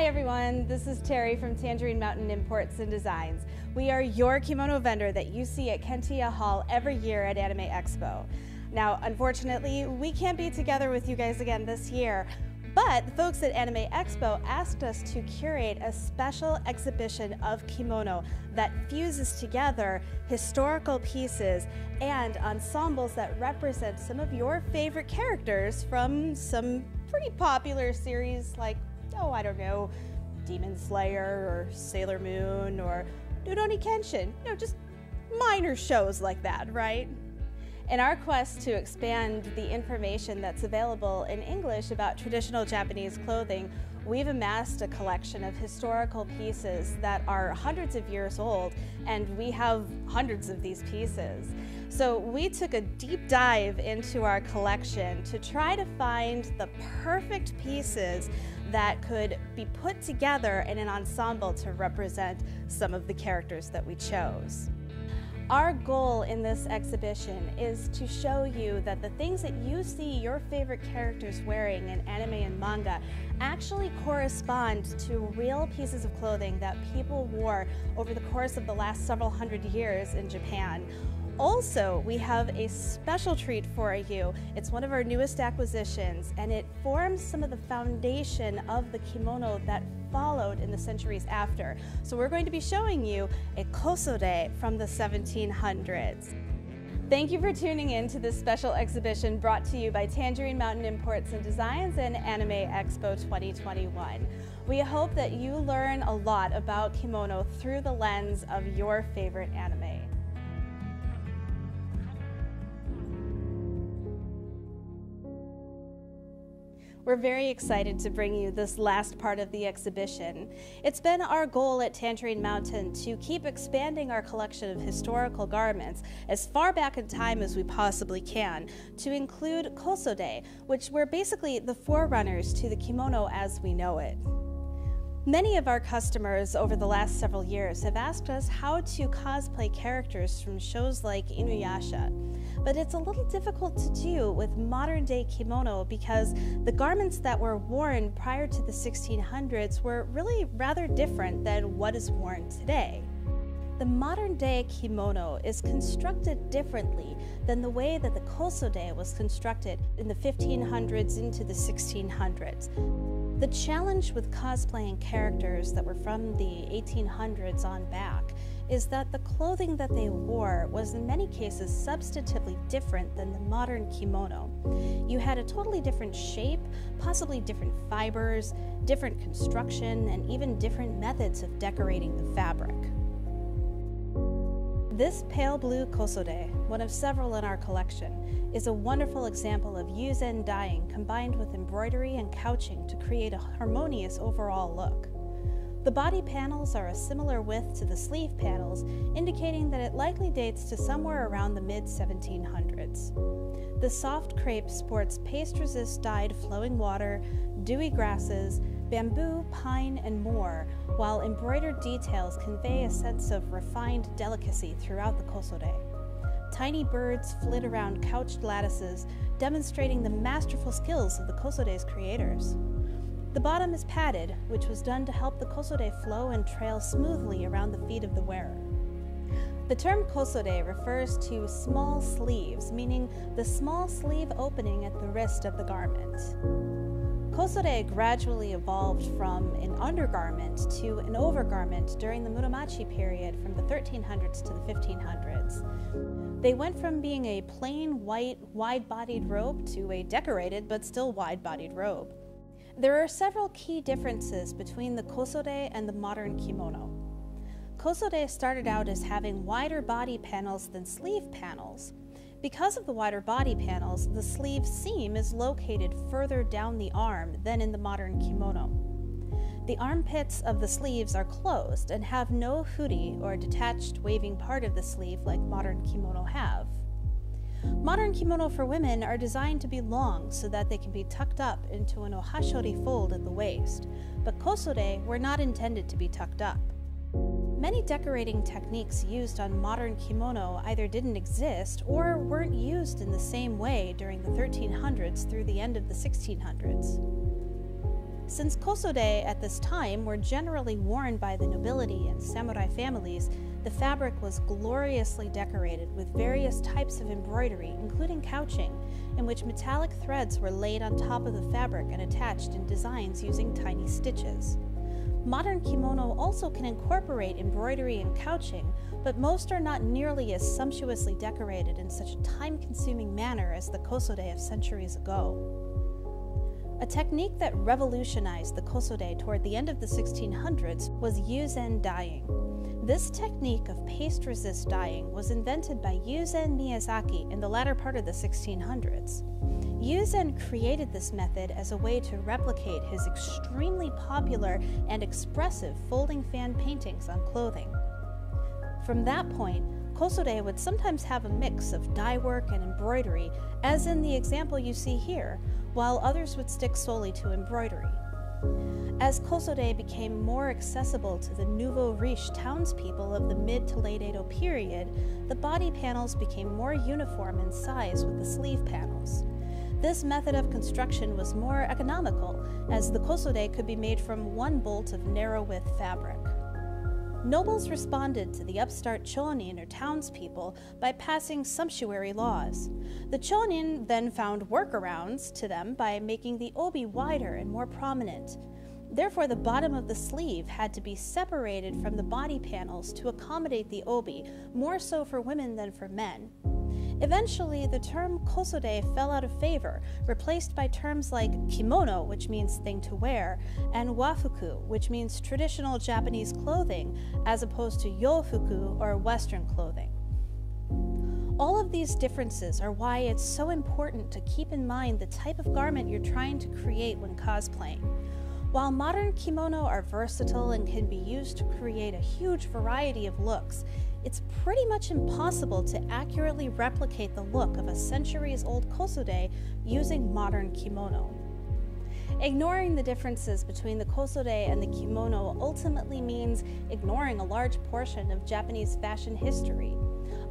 Hi everyone, this is Terry from Tangerine Mountain Imports and Designs. We are your kimono vendor that you see at Kentia Hall every year at Anime Expo. Now, unfortunately, we can't be together with you guys again this year, but the folks at Anime Expo asked us to curate a special exhibition of kimono that fuses together historical pieces and ensembles that represent some of your favorite characters from some pretty popular series like, oh, I don't know, Demon Slayer or Sailor Moon or Rurouni Kenshin. You know, just minor shows like that, right? In our quest to expand the information that's available in English about traditional Japanese clothing, we've amassed a collection of historical pieces that are hundreds of years old, and we have hundreds of these pieces. So we took a deep dive into our collection to try to find the perfect pieces that could be put together in an ensemble to represent some of the characters that we chose. Our goal in this exhibition is to show you that the things that you see your favorite characters wearing in anime and manga actually correspond to real pieces of clothing that people wore over the course of the last several hundred years in Japan. Also, we have a special treat for you. It's one of our newest acquisitions, and it forms some of the foundation of the kimono that followed in the centuries after. So we're going to be showing you a kosode from the 1700s. Thank you for tuning in to this special exhibition brought to you by Tangerine Mountain Imports and Designs and Anime Expo 2021. We hope that you learn a lot about kimono through the lens of your favorite anime. We're very excited to bring you this last part of the exhibition. It's been our goal at Tangerine Mountain to keep expanding our collection of historical garments as far back in time as we possibly can, to include kosode, which were basically the forerunners to the kimono as we know it. Many of our customers over the last several years have asked us how to cosplay characters from shows like Inuyasha, but it's a little difficult to do with modern day kimono because the garments that were worn prior to the 1600s were really rather different than what is worn today. The modern day kimono is constructed differently than the way that the kosode was constructed in the 1500s into the 1600s. The challenge with cosplaying characters that were from the 1800s on back is that the clothing that they wore was in many cases substantively different than the modern kimono. You had a totally different shape, possibly different fibers, different construction, and even different methods of decorating the fabric. This pale blue kosode, one of several in our collection, is a wonderful example of yuzen dyeing combined with embroidery and couching to create a harmonious overall look. The body panels are a similar width to the sleeve panels, indicating that it likely dates to somewhere around the mid 1700s. The soft crepe sports paste resist dyed flowing water, dewy grasses, bamboo, pine, and more, while embroidered details convey a sense of refined delicacy throughout the kosode. Tiny birds flit around couched lattices, demonstrating the masterful skills of the kosode's creators. The bottom is padded, which was done to help the kosode flow and trail smoothly around the feet of the wearer. The term kosode refers to small sleeves, meaning the small sleeve opening at the wrist of the garment. Kosode gradually evolved from an undergarment to an overgarment during the Muromachi period from the 1300s to the 1500s. They went from being a plain white, wide bodied robe to a decorated but still wide bodied robe. There are several key differences between the kosode and the modern kimono. Kosode started out as having wider body panels than sleeve panels, because of the wider body panels, the sleeve seam is located further down the arm than in the modern kimono. The armpits of the sleeves are closed and have no furi or detached waving part of the sleeve like modern kimono have. Modern kimono for women are designed to be long so that they can be tucked up into an ohashori fold at the waist, but kosode were not intended to be tucked up. Many decorating techniques used on modern kimono either didn't exist or weren't used in the same way during the 1300s through the end of the 1600s. Since kosode at this time were generally worn by the nobility and samurai families, the fabric was gloriously decorated with various types of embroidery, including couching, in which metallic threads were laid on top of the fabric and attached in designs using tiny stitches. Modern kimono also can incorporate embroidery and couching, but most are not nearly as sumptuously decorated in such a time consuming manner as the kosode of centuries ago. A technique that revolutionized the kosode toward the end of the 1600s was yuzen dyeing. This technique of paste resist dyeing was invented by Yuzen Miyazaki in the latter part of the 1600s. Yuzen created this method as a way to replicate his extremely popular and expressive folding fan paintings on clothing. From that point, Kosode would sometimes have a mix of dye work and embroidery, as in the example you see here, while others would stick solely to embroidery. As Kosode became more accessible to the nouveau riche townspeople of the mid to late Edo period, the body panels became more uniform in size with the sleeve panels. This method of construction was more economical, as the kosode could be made from one bolt of narrow width fabric. Nobles responded to the upstart chonin or townspeople by passing sumptuary laws. The chonin then found workarounds to them by making the obi wider and more prominent. Therefore, the bottom of the sleeve had to be separated from the body panels to accommodate the obi, more so for women than for men. Eventually, the term kosode fell out of favor, replaced by terms like kimono, which means thing to wear, and wafuku, which means traditional Japanese clothing, as opposed to yofuku or Western clothing. All of these differences are why it's so important to keep in mind the type of garment you're trying to create when cosplaying. While modern kimono are versatile and can be used to create a huge variety of looks, it's pretty much impossible to accurately replicate the look of a centuries old kosode using modern kimono. Ignoring the differences between the kosode and the kimono ultimately means ignoring a large portion of Japanese fashion history.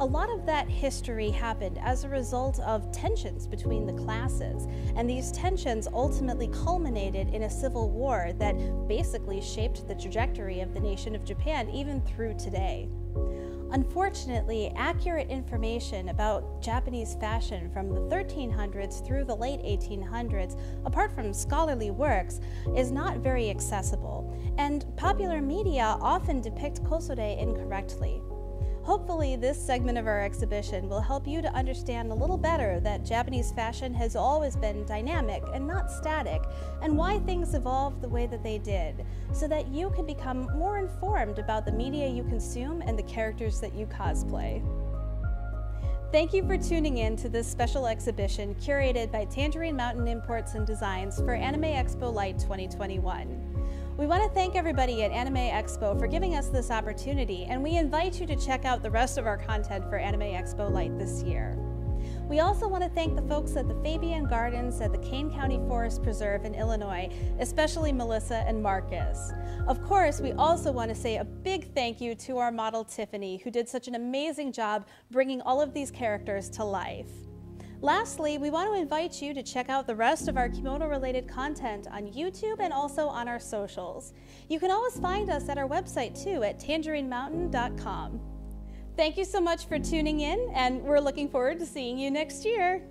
A lot of that history happened as a result of tensions between the classes, and these tensions ultimately culminated in a civil war that basically shaped the trajectory of the nation of Japan even through today. Unfortunately, accurate information about Japanese fashion from the 1300s through the late 1800s, apart from scholarly works, is not very accessible, and popular media often depict kosode incorrectly. Hopefully, this segment of our exhibition will help you to understand a little better that Japanese fashion has always been dynamic and not static, and why things evolved the way that they did, so that you can become more informed about the media you consume and the characters that you cosplay. Thank you for tuning in to this special exhibition curated by Tangerine Mountain Imports and Designs for Anime Expo Lite 2021. We want to thank everybody at Anime Expo for giving us this opportunity, and we invite you to check out the rest of our content for Anime Expo Lite this year. We also want to thank the folks at the Fabyan Gardens at the Kane County Forest Preserve in Illinois, especially Melissa and Marcus. Of course, we also want to say a big thank you to our model Tiffany, who did such an amazing job bringing all of these characters to life. Lastly, we want to invite you to check out the rest of our kimono related content on YouTube and also on our socials. You can always find us at our website too at tangerinemountain.com. Thank you so much for tuning in, and we're looking forward to seeing you next year.